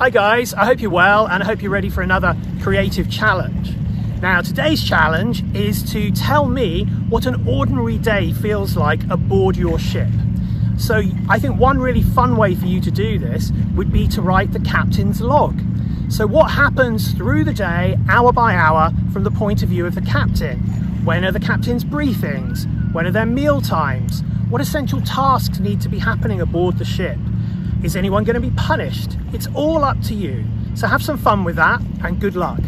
Hi guys, I hope you're well and I hope you're ready for another creative challenge. Now today's challenge is to tell me what an ordinary day feels like aboard your ship. So I think one really fun way for you to do this would be to write the captain's log. So what happens through the day, hour by hour, from the point of view of the captain? When are the captain's briefings? When are their meal times? What essential tasks need to be happening aboard the ship? Is anyone going to be punished? It's all up to you. So have some fun with that and good luck.